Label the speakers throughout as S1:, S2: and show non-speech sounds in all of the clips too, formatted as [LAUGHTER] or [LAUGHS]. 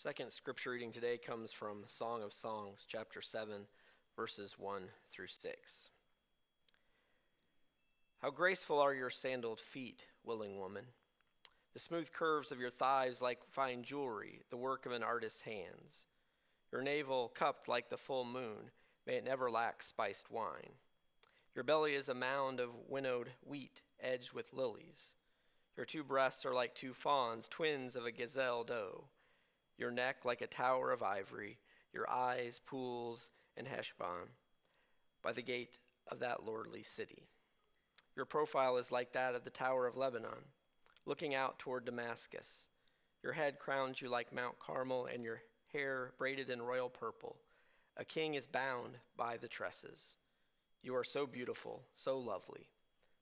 S1: Second scripture reading today comes from Song of Songs, chapter 7, verses 1 through 6. How graceful are your sandaled feet, willing woman. The smooth curves of your thighs like fine jewelry, the work of an artist's hands. Your navel cupped like the full moon, may it never lack spiced wine. Your belly is a mound of winnowed wheat, edged with lilies. Your two breasts are like two fawns, twins of a gazelle doe. Your neck like a tower of ivory, your eyes pools in Heshbon, by the gate of that lordly city. Your profile is like that of the Tower of Lebanon, looking out toward Damascus. Your head crowns you like Mount Carmel, and your hair braided in royal purple. A king is bound by the tresses. You are so beautiful, so lovely.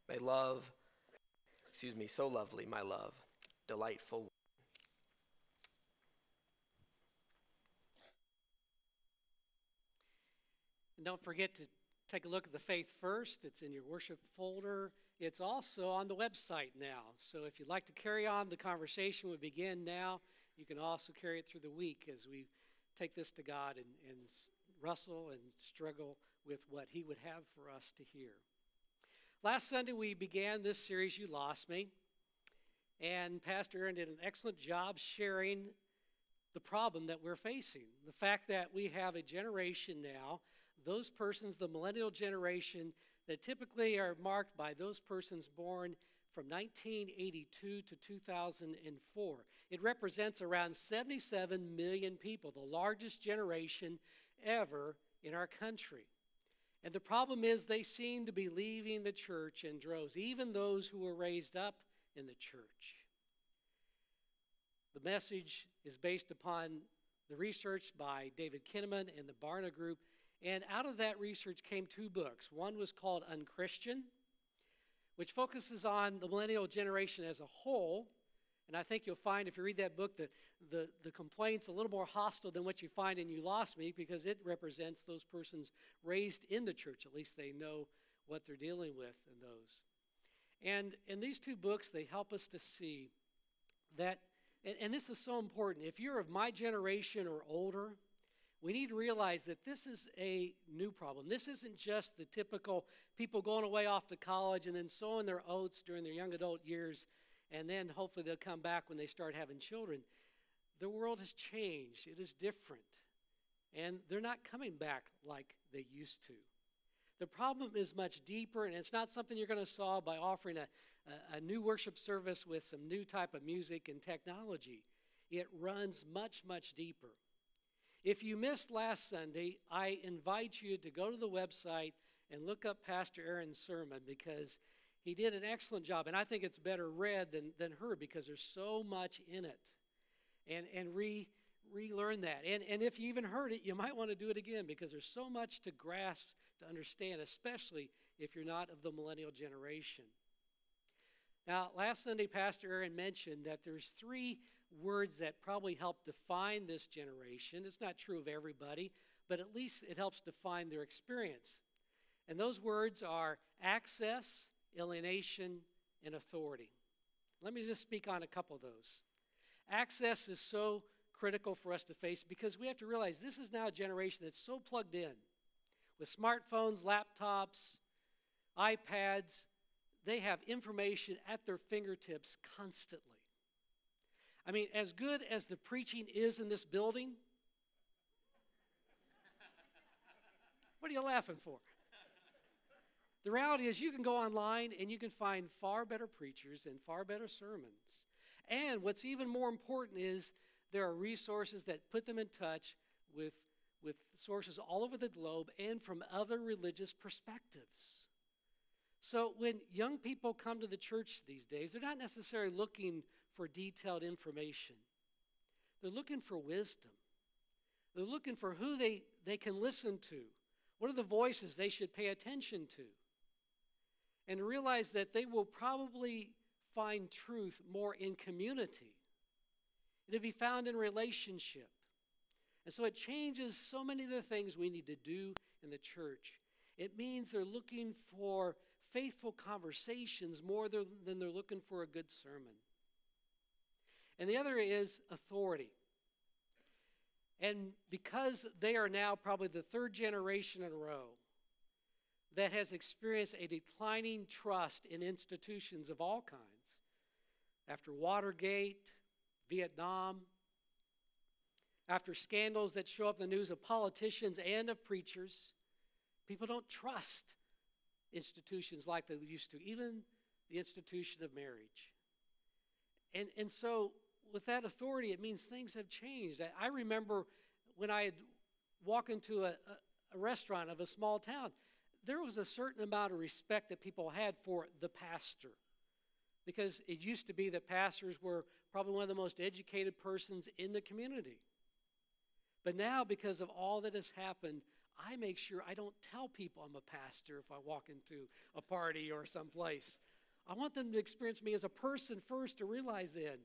S1: May love, excuse me, so lovely, my love, delightful.
S2: And don't forget to take a look at the Faith First. It's in your worship folder. It's also on the website now. So if you'd like to carry on the conversation, we begin now. You can also carry it through the week as we take this to God and, and wrestle and struggle with what He would have for us to hear. Last Sunday, we began this series, You Lost Me. And Pastor Aaron did an excellent job sharing the problem that we're facing. The fact that we have a generation now, those persons, the millennial generation, that typically are marked by those persons born from 1982 to 2004. It represents around 77 million people, the largest generation ever in our country. And the problem is, they seem to be leaving the church in droves, even those who were raised up in the church. The message is based upon the research by David Kinnaman and the Barna Group. And out of that research came two books. One was called Unchristian, which focuses on the millennial generation as a whole. And I think you'll find if you read that book that the, the complaint's a little more hostile than what you find in You Lost Me because it represents those persons raised in the church. At least they know what they're dealing with in those. And in these two books, they help us to see that, and, and this is so important. If you're of my generation or older, we need to realize that this is a new problem. This isn't just the typical people going away off to college and then sowing their oats during their young adult years, and then hopefully they'll come back when they start having children. The world has changed, it is different, and they're not coming back like they used to. The problem is much deeper, and it's not something you're going to solve by offering a, a, a, new worship service with some new type of music and technology. It runs much, much deeper. If you missed last Sunday, I invite you to go to the website and look up Pastor Aaron's sermon because he did an excellent job. And I think it's better read than, than heard because there's so much in it. And, and re, relearn that. And, and if you even heard it, you might want to do it again because there's so much to grasp, to understand, especially if you're not of the millennial generation. Now, last Sunday, Pastor Aaron mentioned that there's three words that probably help define this generation. It's not true of everybody, but at least it helps define their experience. And those words are access, alienation, and authority. Let me just speak on a couple of those. Access is so critical for us to face because we have to realize this is now a generation that's so plugged in with smartphones, laptops, iPads. They have information at their fingertips constantly. I mean, as good as the preaching is in this building, what are you laughing for? The reality is, you can go online and you can find far better preachers and far better sermons. And what's even more important is there are resources that put them in touch with, with sources all over the globe and from other religious perspectives. So when young people come to the church these days, they're not necessarily looking for detailed information, they're looking for wisdom. They're looking for who they, they can listen to. What are the voices they should pay attention to? And realize that they will probably find truth more in community It'll be found in relationship. And so it changes so many of the things we need to do in the church. It means they're looking for faithful conversations more than they're looking for a good sermon. And the other is authority. And because they are now probably the third generation in a row that has experienced a declining trust in institutions of all kinds, after Watergate, Vietnam, after scandals that show up in the news of politicians and of preachers, people don't trust institutions like they used to, even the institution of marriage. And, and so, with that authority, it means things have changed. I, remember when I had walked into a, a, a restaurant of a small town, there was a certain amount of respect that people had for the pastor. Because it used to be that pastors were probably one of the most educated persons in the community. But now, because of all that has happened, I make sure I don't tell people I'm a pastor if I walk into a party or someplace. I want them to experience me as a person first to realize then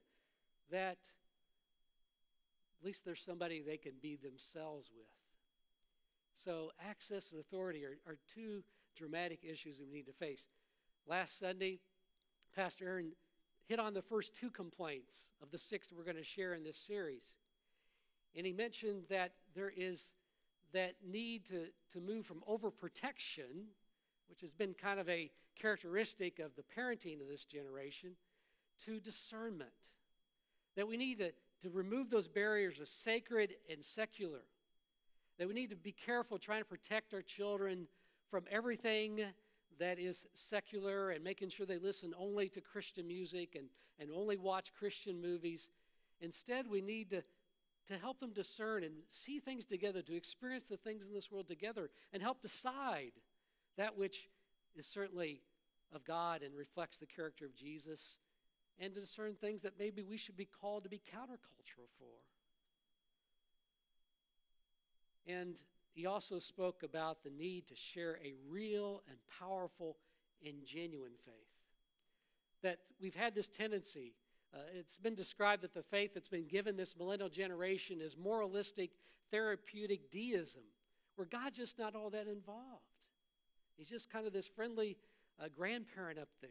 S2: that at least there's somebody they can be themselves with. So, access and authority are, are two dramatic issues that we need to face. Last Sunday, Pastor Aaron hit on the first two complaints of the six that we're going to share in this series. And he mentioned that there is that need to, to move from overprotection, which has been kind of a characteristic of the parenting of this generation, to discernment. That we need to, to remove those barriers of sacred and secular. That we need to be careful trying to protect our children from everything that is secular and making sure they listen only to Christian music and, and only watch Christian movies. Instead, we need to to help them discern and see things together, to experience the things in this world together, and help decide that which is certainly of God and reflects the character of Jesus, and to discern things that maybe we should be called to be countercultural for. And he also spoke about the need to share a real and powerful and genuine faith. That we've had this tendency uh, it's been described that the faith that's been given this millennial generation is moralistic, therapeutic deism, where God's just not all that involved. He's just kind of this friendly uh, grandparent up there.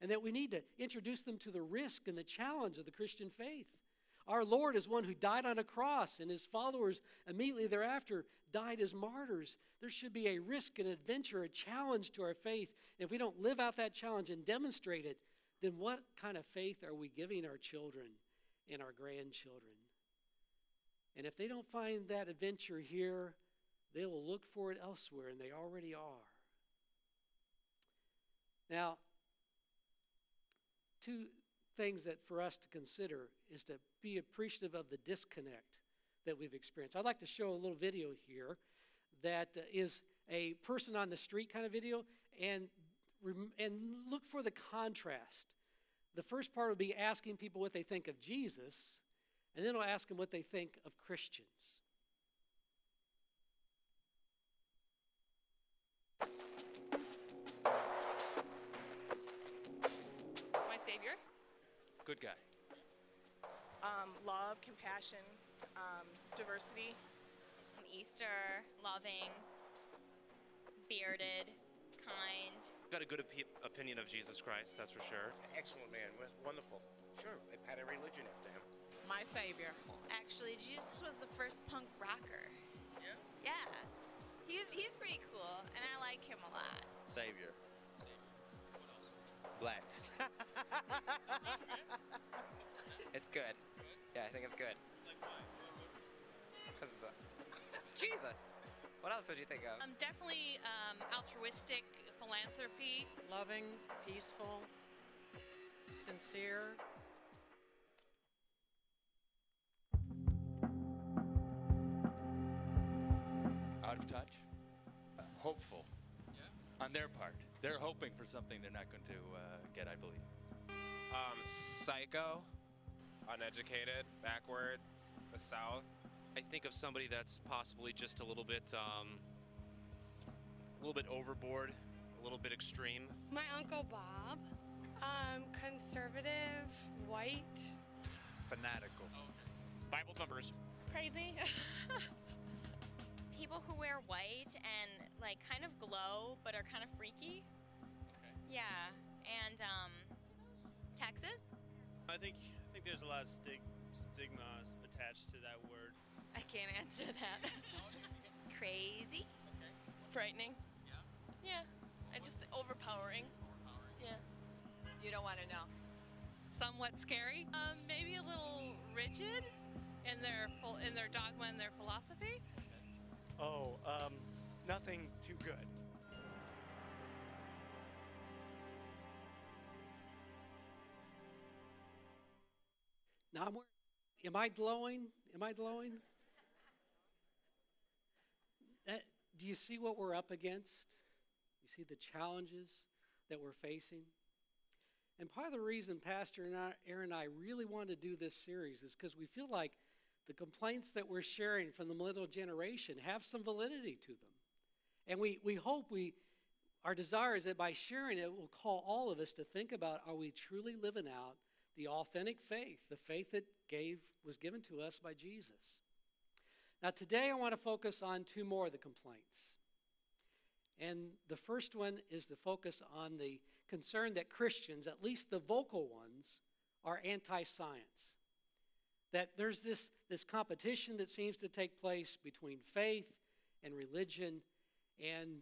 S2: And that we need to introduce them to the risk and the challenge of the Christian faith. Our Lord is one who died on a cross, and his followers immediately thereafter died as martyrs. There should be a risk, an adventure, a challenge to our faith. If we don't live out that challenge and demonstrate it, then what kind of faith are we giving our children and our grandchildren? And if they don't find that adventure here, they will look for it elsewhere, and they already are. Now, two things that for us to consider is to be appreciative of the disconnect that we've experienced. I'd like to show a little video here that uh, is a person on the street kind of video, and and look for the contrast. The first part will be asking people what they think of Jesus, and then we'll ask them what they think of Christians.
S3: Good guy.
S4: Um, love, compassion, um, diversity.
S5: Easter, loving, bearded, kind.
S3: Got a good opi- opinion of Jesus Christ, that's for sure.
S6: Excellent man, wonderful. Sure, they had a religion after him.
S4: My Savior.
S5: Actually, Jesus was the first punk rocker.
S6: Yeah?
S5: Yeah. He's he's pretty cool, and I like him a lot.
S6: Savior. Black. [LAUGHS]
S7: It's good. Yeah, I think it's good. Because uh, it's Jesus. What else would you think of?
S5: Um, definitely um, altruistic philanthropy.
S8: loving, peaceful, sincere.
S9: out of touch, uh, hopeful on their part. They're hoping for something they're not going to uh, get, I believe.
S10: Um, psycho, uneducated, backward, the South.
S3: I think of somebody that's possibly just a little bit, um, a little bit overboard, a little bit extreme.
S11: My uncle Bob, um, conservative, white,
S9: Fanatical.
S10: Bible thumpers.
S11: crazy. [LAUGHS]
S5: People who wear white and like kind of glow, but are kind of freaky. Yeah, and um, Texas.
S12: I think I think there's a lot of stig- stigma attached to that word.
S5: I can't answer that. [LAUGHS] Crazy. Okay.
S4: Frightening. Yeah. Yeah. I just overpowering. Yeah.
S12: You don't want to know.
S11: Somewhat scary. Um, maybe a little rigid in their full, in their dogma and their philosophy.
S13: Oh, um, nothing too good.
S2: Now, I'm, am I glowing? Am I glowing? That, do you see what we're up against? You see the challenges that we're facing? And part of the reason Pastor and I, Aaron and I really want to do this series is because we feel like the complaints that we're sharing from the millennial generation have some validity to them. And we, we hope we, our desire is that by sharing it, will call all of us to think about are we truly living out the authentic faith, the faith that gave, was given to us by Jesus? Now, today I want to focus on two more of the complaints. And the first one is to focus on the concern that Christians, at least the vocal ones, are anti science. That there's this, this competition that seems to take place between faith and religion, and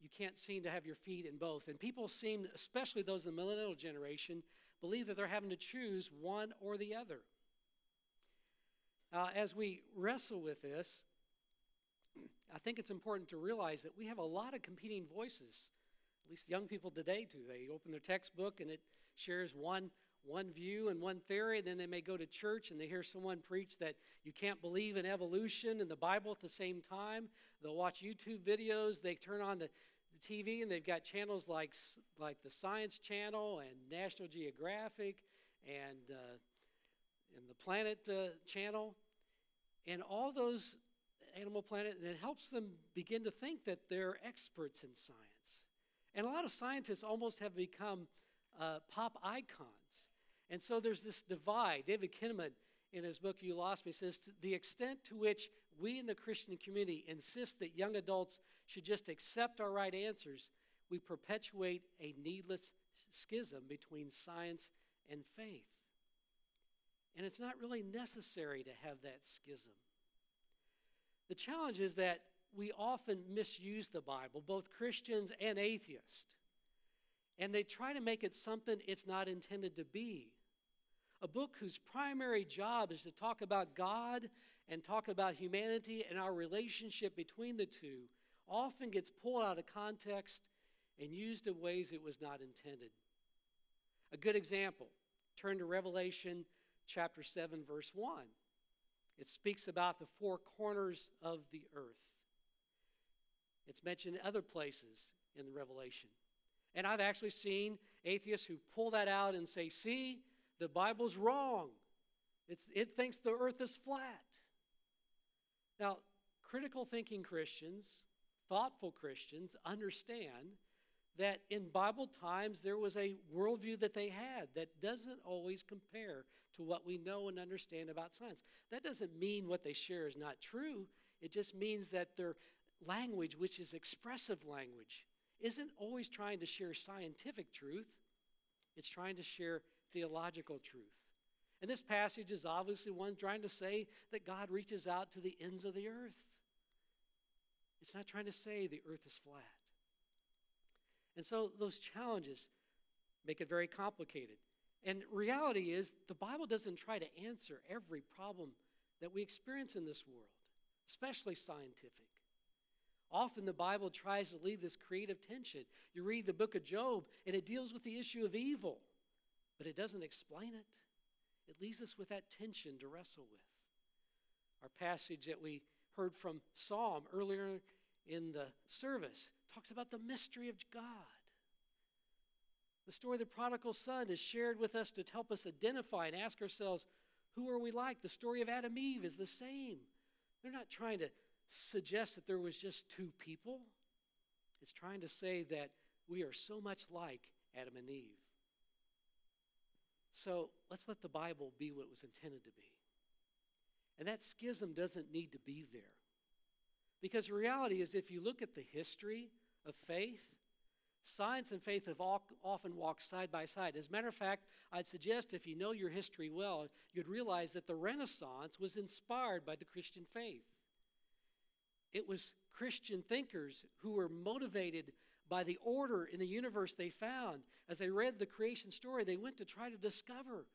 S2: you can't seem to have your feet in both. And people seem, especially those in the millennial generation, believe that they're having to choose one or the other. Uh, as we wrestle with this, I think it's important to realize that we have a lot of competing voices. At least young people today do. They open their textbook and it shares one one view and one theory, and then they may go to church and they hear someone preach that you can't believe in evolution and the Bible at the same time. They'll watch YouTube videos. They turn on the, the TV and they've got channels like like the Science Channel and National Geographic and uh, and the Planet uh, Channel, and all those Animal Planet, and it helps them begin to think that they're experts in science. And a lot of scientists almost have become uh, pop icons. And so there's this divide. David Kinnaman, in his book You Lost Me, says the extent to which we in the Christian community insist that young adults should just accept our right answers, we perpetuate a needless schism between science and faith. And it's not really necessary to have that schism. The challenge is that we often misuse the Bible, both Christians and atheists, and they try to make it something it's not intended to be. A book whose primary job is to talk about God and talk about humanity and our relationship between the two often gets pulled out of context and used in ways it was not intended. A good example turn to Revelation chapter 7, verse 1. It speaks about the four corners of the earth. It's mentioned in other places in the Revelation. And I've actually seen atheists who pull that out and say, see, the Bible's wrong. It's, it thinks the earth is flat. Now, critical thinking Christians, thoughtful Christians, understand that in Bible times there was a worldview that they had that doesn't always compare to what we know and understand about science. That doesn't mean what they share is not true, it just means that their language, which is expressive language, isn't always trying to share scientific truth, it's trying to share theological truth. And this passage is obviously one trying to say that God reaches out to the ends of the earth. It's not trying to say the earth is flat. And so those challenges make it very complicated. And reality is, the Bible doesn't try to answer every problem that we experience in this world, especially scientific. Often the Bible tries to leave this creative tension. You read the book of Job, and it deals with the issue of evil, but it doesn't explain it. It leaves us with that tension to wrestle with. Our passage that we heard from Psalm earlier in the service talks about the mystery of God. The story of the prodigal son is shared with us to help us identify and ask ourselves, who are we like? The story of Adam and Eve is the same. They're not trying to suggest that there was just two people, it's trying to say that we are so much like Adam and Eve. So let's let the Bible be what it was intended to be. And that schism doesn't need to be there. Because the reality is, if you look at the history of faith, Science and faith have often walked side by side. As a matter of fact, I'd suggest if you know your history well, you'd realize that the Renaissance was inspired by the Christian faith. It was Christian thinkers who were motivated by the order in the universe they found. As they read the creation story, they went to try to discover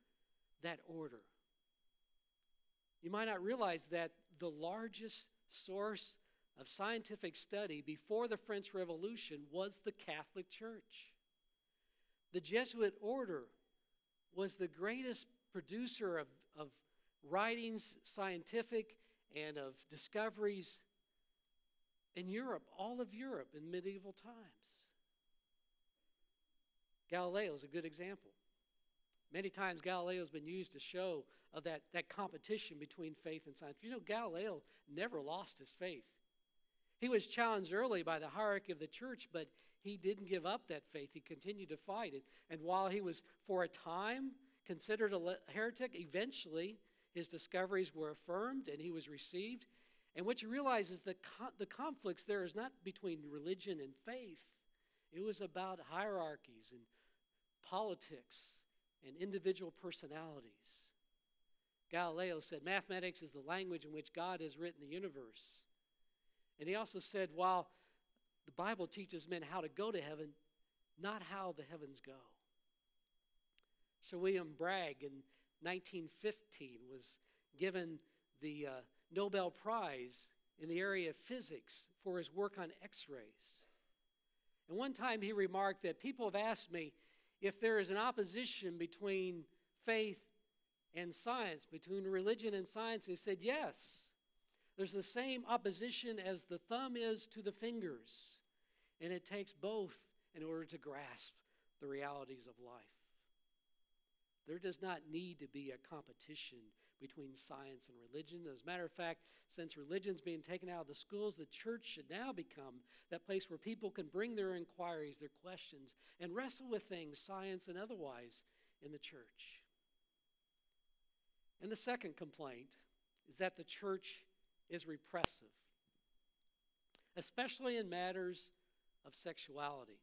S2: that order. You might not realize that the largest source of scientific study before the French Revolution was the Catholic Church. The Jesuit order was the greatest producer of, of writings, scientific, and of discoveries in Europe, all of Europe in medieval times. Galileo is a good example. Many times Galileo has been used to show of that, that competition between faith and science. You know, Galileo never lost his faith. He was challenged early by the hierarchy of the church, but he didn't give up that faith. He continued to fight it. And while he was, for a time, considered a heretic, eventually his discoveries were affirmed and he was received. And what you realize is co- the conflicts there is not between religion and faith, it was about hierarchies and politics and individual personalities. Galileo said mathematics is the language in which God has written the universe. And he also said, while the Bible teaches men how to go to heaven, not how the heavens go. Sir William Bragg in 1915 was given the uh, Nobel Prize in the area of physics for his work on x rays. And one time he remarked that people have asked me if there is an opposition between faith and science, between religion and science. He said, yes. There's the same opposition as the thumb is to the fingers, and it takes both in order to grasp the realities of life. There does not need to be a competition between science and religion. As a matter of fact, since religion's being taken out of the schools, the church should now become that place where people can bring their inquiries, their questions, and wrestle with things, science and otherwise, in the church. And the second complaint is that the church is repressive, especially in matters of sexuality.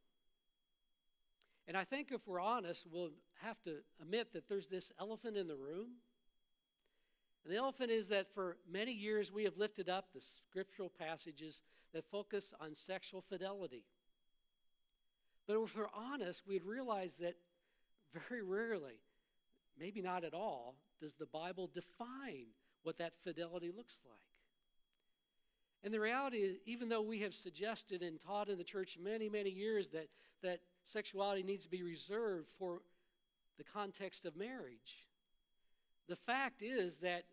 S2: And I think if we're honest, we'll have to admit that there's this elephant in the room. And the elephant is that for many years we have lifted up the scriptural passages that focus on sexual fidelity. But if we're honest, we'd realize that very rarely, maybe not at all, does the Bible define what that fidelity looks like. And the reality is, even though we have suggested and taught in the church many, many years that, that sexuality needs to be reserved for the context of marriage, the fact is that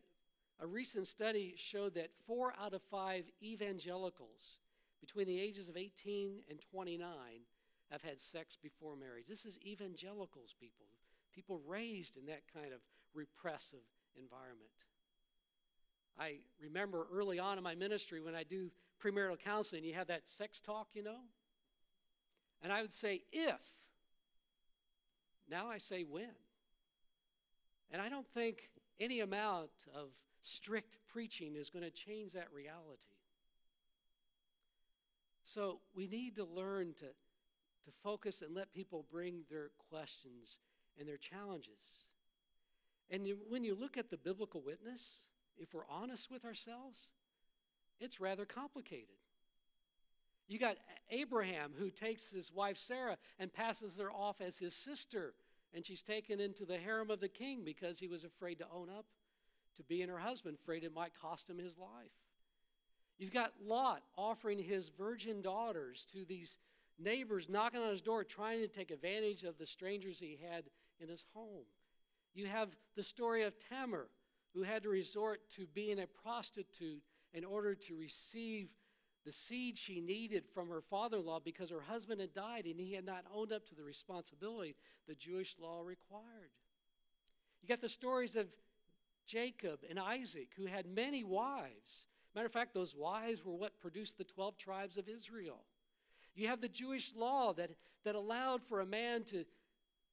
S2: a recent study showed that four out of five evangelicals between the ages of 18 and 29 have had sex before marriage. This is evangelicals, people, people raised in that kind of repressive environment. I remember early on in my ministry when I do premarital counseling, you have that sex talk, you know? And I would say, if. Now I say, when. And I don't think any amount of strict preaching is going to change that reality. So we need to learn to, to focus and let people bring their questions and their challenges. And when you look at the biblical witness, if we're honest with ourselves, it's rather complicated. You got Abraham who takes his wife Sarah and passes her off as his sister, and she's taken into the harem of the king because he was afraid to own up to being her husband, afraid it might cost him his life. You've got Lot offering his virgin daughters to these neighbors knocking on his door, trying to take advantage of the strangers he had in his home. You have the story of Tamar, who had to resort to being a prostitute in order to receive the seed she needed from her father in law because her husband had died and he had not owned up to the responsibility the Jewish law required. You got the stories of Jacob and Isaac, who had many wives. Matter of fact, those wives were what produced the 12 tribes of Israel. You have the Jewish law that, that allowed for a man to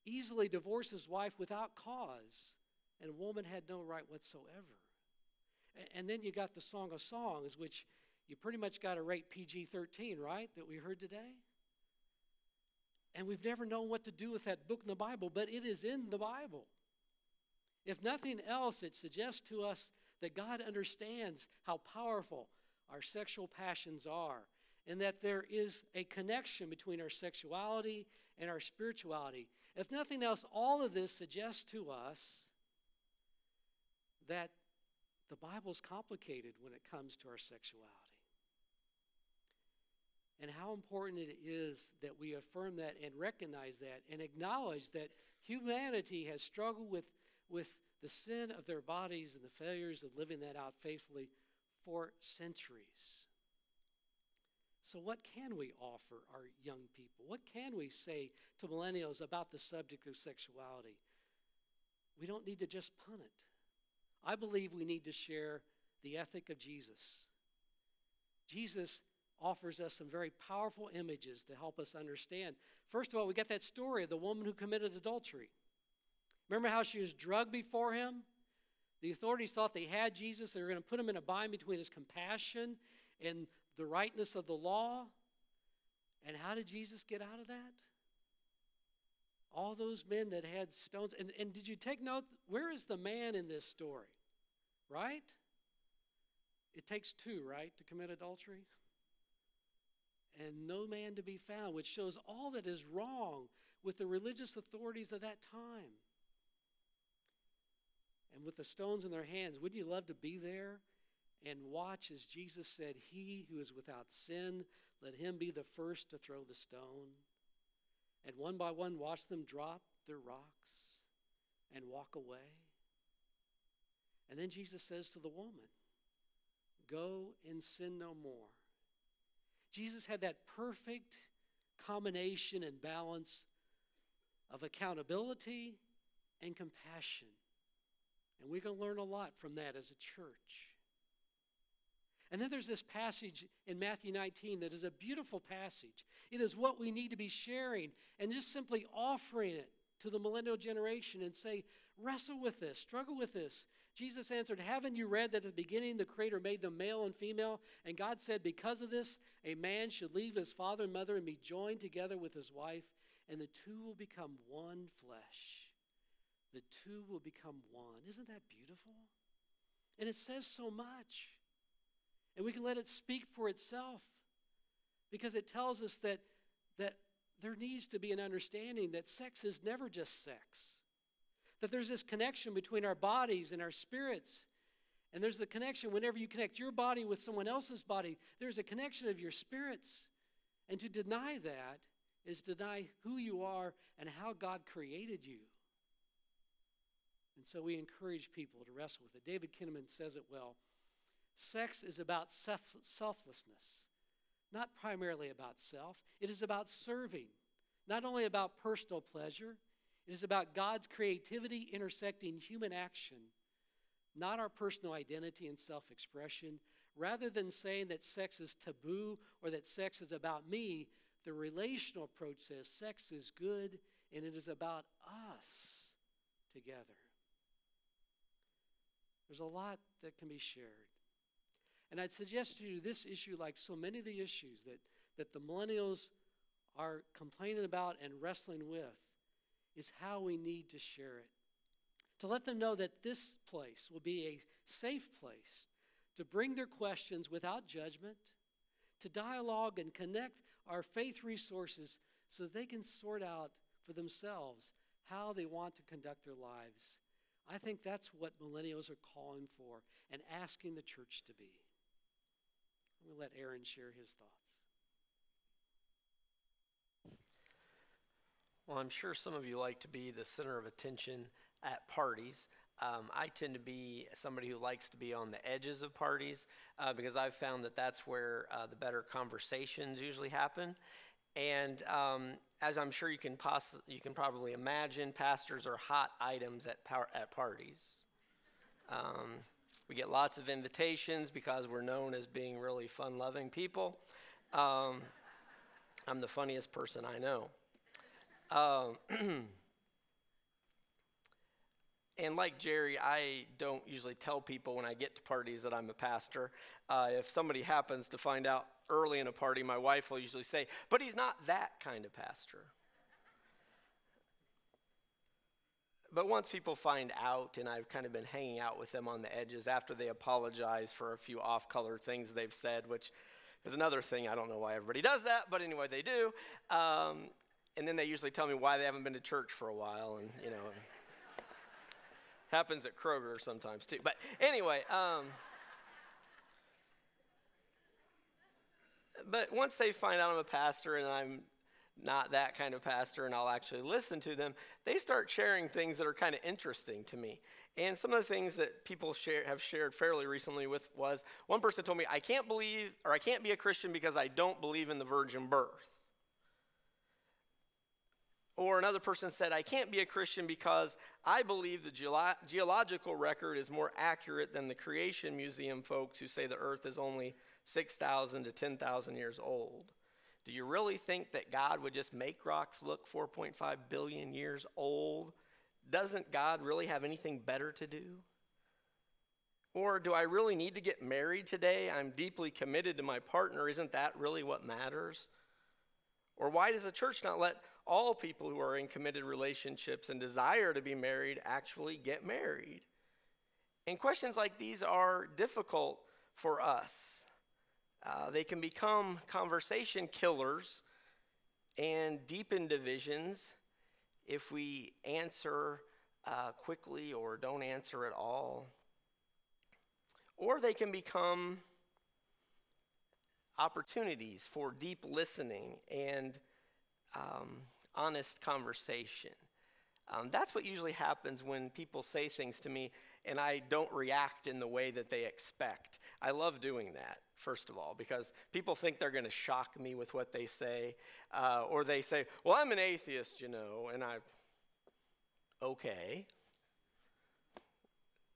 S2: easily divorce his wife without cause and a woman had no right whatsoever. And then you got the Song of Songs, which you pretty much got to rate PG 13, right? That we heard today. And we've never known what to do with that book in the Bible, but it is in the Bible. If nothing else, it suggests to us that God understands how powerful our sexual passions are and that there is a connection between our sexuality and our spirituality. If nothing else, all of this suggests to us that the Bible's complicated when it comes to our sexuality. And how important it is that we affirm that and recognize that and acknowledge that humanity has struggled with, with the sin of their bodies and the failures of living that out faithfully for centuries. So, what can we offer our young people? What can we say to millennials about the subject of sexuality? We don't need to just punt it. I believe we need to share the ethic of Jesus. Jesus offers us some very powerful images to help us understand. First of all, we got that story of the woman who committed adultery. Remember how she was drugged before him? The authorities thought they had Jesus. They were going to put him in a bind between his compassion and the rightness of the law. And how did Jesus get out of that? All those men that had stones. And, and did you take note? Where is the man in this story? Right? It takes two, right, to commit adultery? And no man to be found, which shows all that is wrong with the religious authorities of that time. And with the stones in their hands, wouldn't you love to be there and watch as Jesus said, He who is without sin, let him be the first to throw the stone? and one by one watch them drop their rocks and walk away. And then Jesus says to the woman, Go and sin no more. Jesus had that perfect combination and balance of accountability and compassion. And we can learn a lot from that as a church. And then there's this passage in Matthew 19 that is a beautiful passage. It is what we need to be sharing and just simply offering it to the millennial generation and say, wrestle with this, struggle with this. Jesus answered, Haven't you read that at the beginning the Creator made them male and female? And God said, Because of this, a man should leave his father and mother and be joined together with his wife, and the two will become one flesh. The two will become one. Isn't that beautiful? And it says so much. And we can let it speak for itself because it tells us that, that there needs to be an understanding that sex is never just sex, that there's this connection between our bodies and our spirits. And there's the connection whenever you connect your body with someone else's body, there's a connection of your spirits. And to deny that is deny who you are and how God created you. And so we encourage people to wrestle with it. David Kinnaman says it well. Sex is about self- selflessness, not primarily about self. It is about serving, not only about personal pleasure. It is about God's creativity intersecting human action, not our personal identity and self expression. Rather than saying that sex is taboo or that sex is about me, the relational approach says sex is good and it is about us together. There's a lot that can be shared. And I'd suggest to you this issue, like so many of the issues that, that the millennials are complaining about and wrestling with, is how we need to share it. To let them know that this place will be a safe place to bring their questions without judgment, to dialogue and connect our faith resources so they can sort out for themselves how they want to conduct their lives. I think that's what millennials are calling for and asking the church to be. I'm going to let Aaron share his thoughts.
S1: Well, I'm sure some of you like to be the center of attention at parties. Um, I tend to be somebody who likes to be on the edges of parties uh, because I've found that that's where uh, the better conversations usually happen. And um, as I'm sure you can poss- you can probably imagine, pastors are hot items at at parties. Um, we get lots of invitations because we're known as being really fun loving people. Um, I'm the funniest person I know. [CLEARS THROAT] and like Jerry, I don't usually tell people when I get to parties that I'm a pastor. Uh, if somebody happens to find out early in a party, my wife will usually say, But he's not that kind of pastor. but once people find out, and I've kind of been hanging out with them on the edges after they apologize for a few off color things they've said, which is another thing. I don't know why everybody does that, but anyway, they do. Um, and then they usually tell me why they haven't been to church for a while, and you know happens at Kroger sometimes too. But anyway, um, but once they find out I'm a pastor and I'm not that kind of pastor and I'll actually listen to them, they start sharing things that are kind of interesting to me. And some of the things that people share, have shared fairly recently with was one person told me, I can't believe or I can't be a Christian because I don't believe in the virgin birth. Or another person said, I can't be a Christian because I believe the geolo- geological record is more accurate than the Creation Museum folks who say the earth is only 6,000 to 10,000 years old. Do you really think that God would just make rocks look 4.5 billion years old? Doesn't God really have anything better to do? Or do I really need to get married today? I'm deeply committed to my partner. Isn't that really what matters? Or why does the church not let all people who are in committed relationships and desire to be married actually get married? And questions like these are difficult for us. Uh, they can become conversation killers and deepen divisions if we answer uh, quickly or don't answer at all. Or they can become opportunities for deep listening and um, honest conversation. Um, that's what usually happens when people say things to me and I don't react in the way that they expect. I love doing that, first of all, because people think they're going to shock me with what they say. Uh, or they say, Well, I'm an atheist, you know, and I, okay.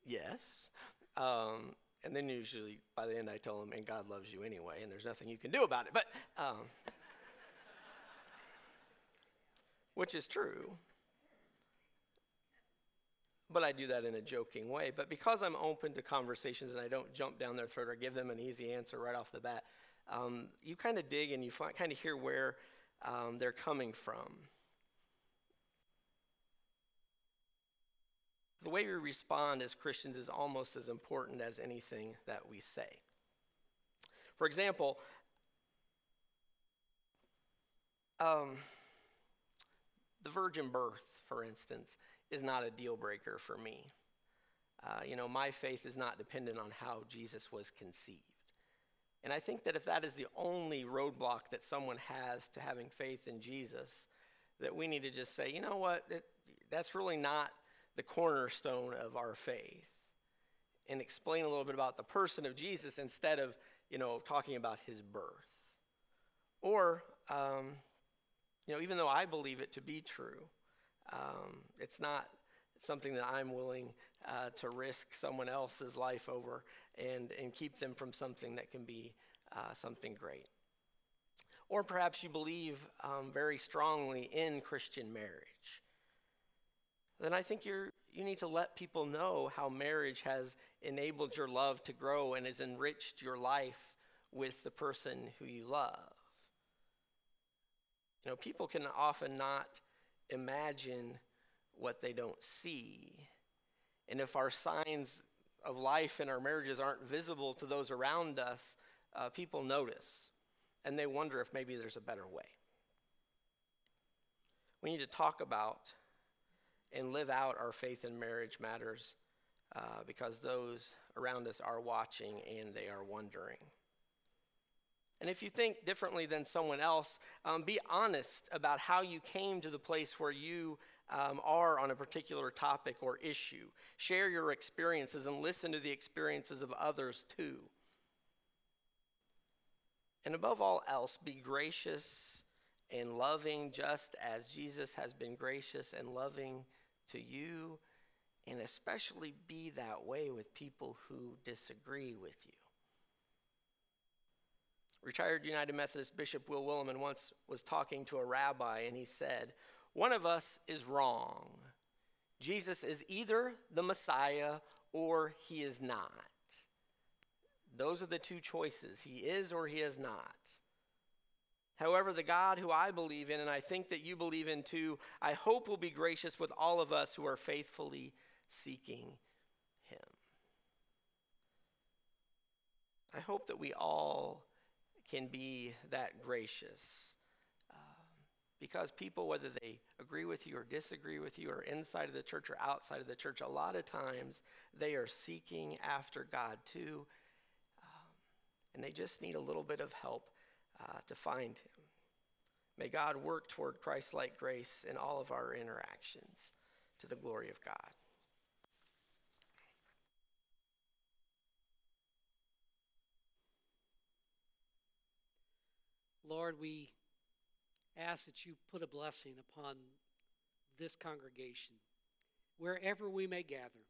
S1: Yes. Um, and then usually by the end I tell them, and God loves you anyway, and there's nothing you can do about it. But, um, which is true. But I do that in a joking way. But because I'm open to conversations and I don't jump down their throat or give them an easy answer right off the bat, um, you kind of dig and you kind of hear where um, they're coming from. The way we respond as Christians is almost as important as anything that we say. For example, um, the virgin birth, for instance, is not a deal breaker for me. Uh, you know, my faith is not dependent on how Jesus was conceived. And I think that if that is the only roadblock that someone has to having faith in Jesus, that we need to just say, you know what, it, that's really not the cornerstone of our faith. And explain a little bit about the person of Jesus instead of, you know, talking about his birth. Or, um, you know, even though I believe it to be true, um, it's not something that I'm willing uh, to risk someone else's life over and, and keep them from something that can be uh, something great. Or perhaps you believe um, very strongly in Christian marriage. Then I think you're, you need to let people know how marriage has enabled your love to grow and has enriched your life with the person who you love. You know, people can often not imagine what they don't see. And if our signs of life in our marriages aren't visible to those around us, uh, people notice and they wonder if maybe there's a better way. We need to talk about and live out our faith in marriage matters uh, because those around us are watching and they are wondering. And if you think differently than someone else, um, be honest about how you came to the place where you um, are on a particular topic or issue. Share your experiences and listen to the experiences of others too. And above all else, be gracious and loving just as Jesus has been gracious and loving to you, and especially be that way with people who disagree with you. Retired United Methodist Bishop Will Willimon once was talking to a rabbi, and he said, One of us is wrong. Jesus is either the Messiah or he is not. Those are the two choices. He is or he is not. However, the God who I believe in, and I think that you believe in too, I hope will be gracious with all of us who are faithfully seeking Him. I hope that we all can be that gracious. Um, because people, whether they agree with you or disagree with you, or inside of the church or outside of the church, a lot of times they are seeking after God too. Um, and they just need a little bit of help uh, to find Him. May God work toward Christ like grace in all of our interactions to the glory of God.
S2: Lord, we ask that you put a blessing upon this congregation, wherever we may gather,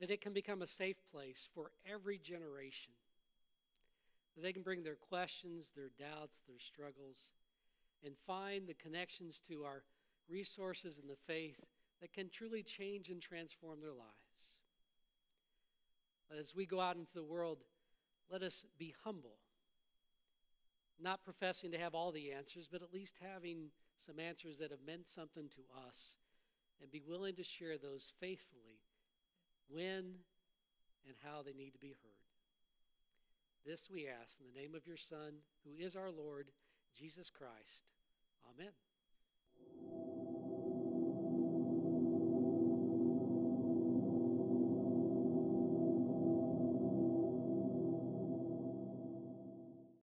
S2: that it can become a safe place for every generation, that they can bring their questions, their doubts, their struggles, and find the connections to our resources and the faith that can truly change and transform their lives. As we go out into the world, let us be humble not professing to have all the answers, but at least having some answers that have meant something to us and be willing to share those faithfully when and how they need to be heard. This we ask in the name of your Son, who is our Lord, Jesus Christ. Amen.